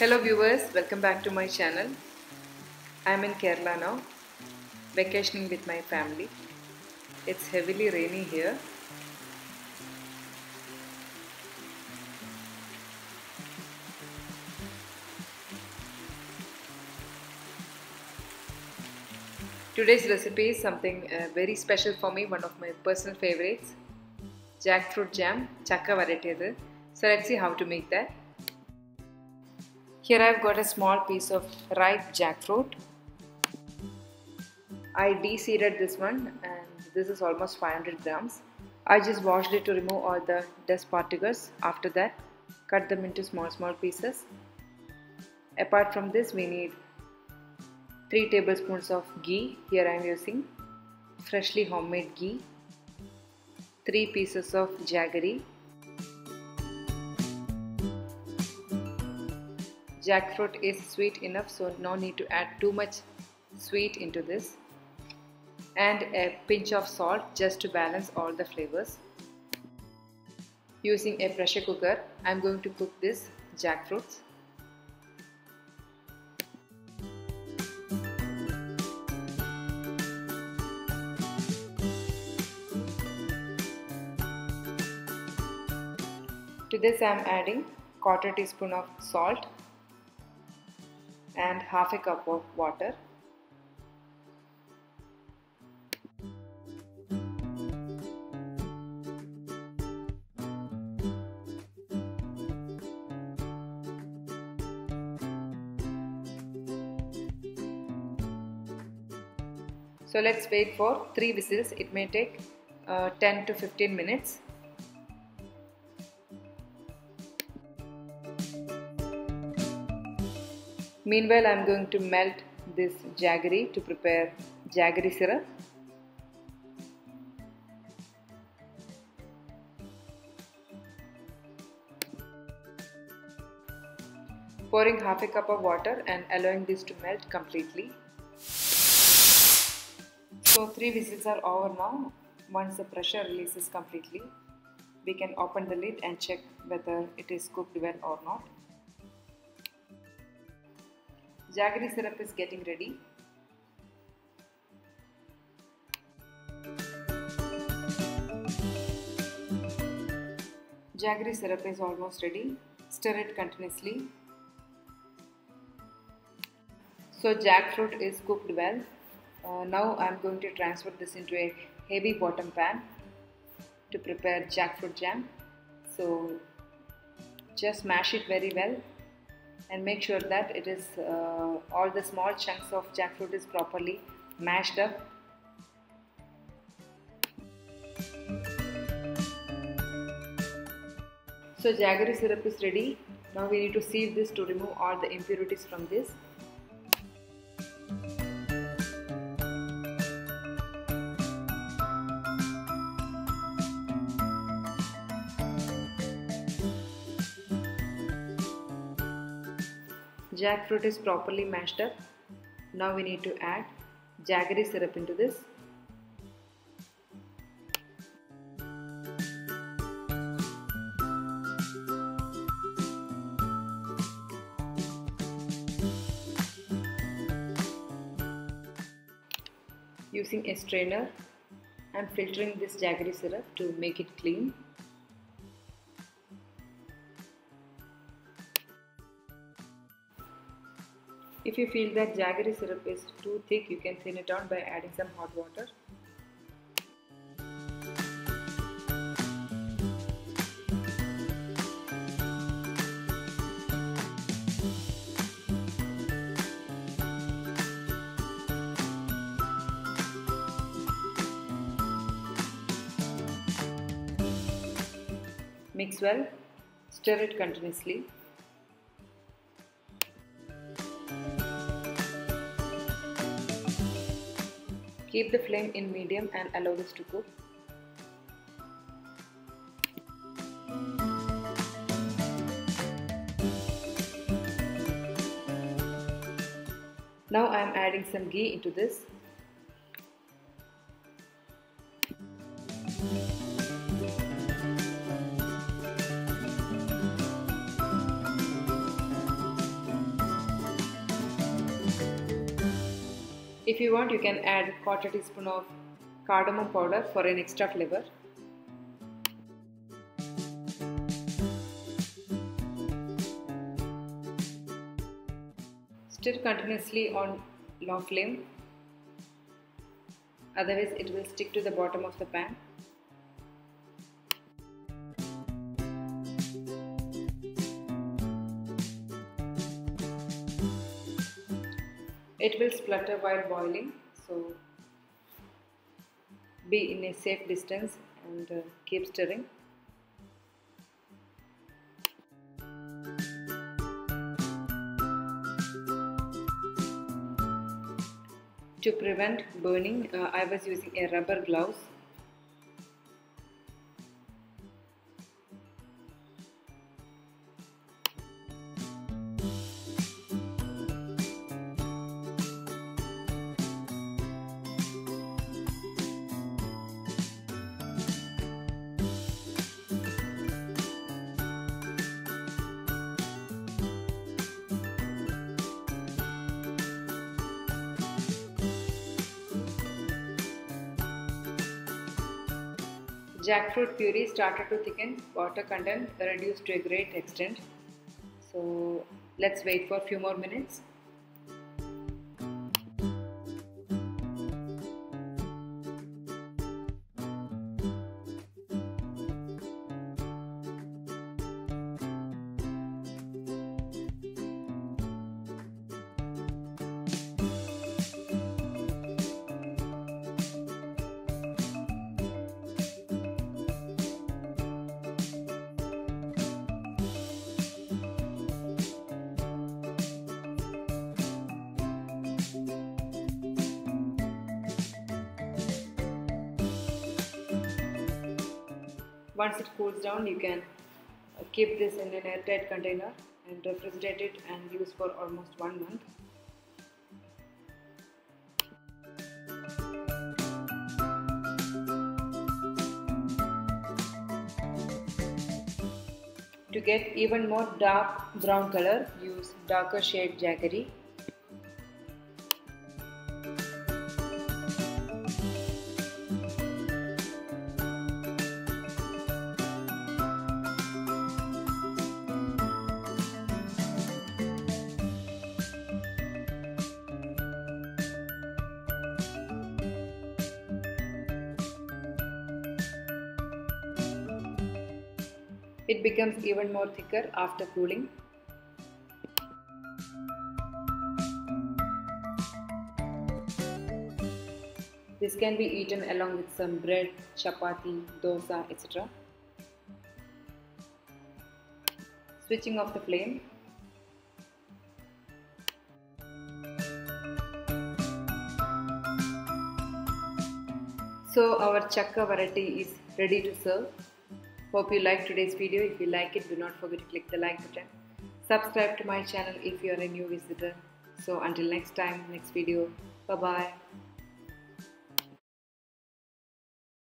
Hello viewers, welcome back to my channel. I am in Kerala now, vacationing with my family. It's heavily rainy here. Today's recipe is something uh, very special for me, one of my personal favorites. Jackfruit jam, chakka varattiyathu. So let's see how to make that. Here I've got a small piece of ripe jackfruit. I de-seeded this one and this is almost 500 grams. I just washed it to remove all the dust particles. After that, cut them into small small pieces. Apart from this, we need 3 tablespoons of ghee. Here I am using freshly homemade ghee. 3 pieces of jaggery. Jackfruit is sweet enough so no need to add too much sweet into this and a pinch of salt just to balance all the flavors. Using a pressure cooker, I am going to cook this jackfruits. To this I am adding quarter teaspoon of salt and half a cup of water. So let's wait for 3 whistles. It may take uh, 10 to 15 minutes. Meanwhile, I am going to melt this jaggery to prepare jaggery syrup. Pouring half a cup of water and allowing this to melt completely. So three whistles are over now. Once the pressure releases completely, we can open the lid and check whether it is cooked well or not. Jaggery syrup is getting ready. Jaggery syrup is almost ready. Stir it continuously. So jackfruit is cooked well. Uh, now I am going to transfer this into a heavy bottom pan to prepare jackfruit jam. So just mash it very well and make sure that it is uh, all the small chunks of jackfruit is properly mashed up. So jaggery syrup is ready. Now we need to sieve this to remove all the impurities from this Jackfruit is properly mashed up. Now we need to add jaggery syrup into this. Using a strainer, I am filtering this jaggery syrup to make it clean. If you feel that jaggery syrup is too thick, you can thin it down by adding some hot water. Mix well, stir it continuously Keep the flame in medium and allow this to cook. Now I am adding some ghee into this. If you want, you can add quarter teaspoon of cardamom powder for an extra flavor. Stir continuously on low flame, otherwise it will stick to the bottom of the pan. It will splutter while boiling, so be in a safe distance and uh, keep stirring. To prevent burning, uh, I was using a rubber gloves jackfruit puree started to thicken, water content reduced to a great extent. So let's wait for a few more minutes. Once it cools down, you can uh, keep this in an airtight container and refrigerate it and use for almost one month. To get even more dark brown color, use darker shade jaggery It becomes even more thicker after cooling. This can be eaten along with some bread, chapati, dosa, etc. Switching off the flame. So our chakka varatti is ready to serve. Hope you liked today's video. If you like it, do not forget to click the like button. Subscribe to my channel if you are a new visitor. So until next time, next video. Bye bye.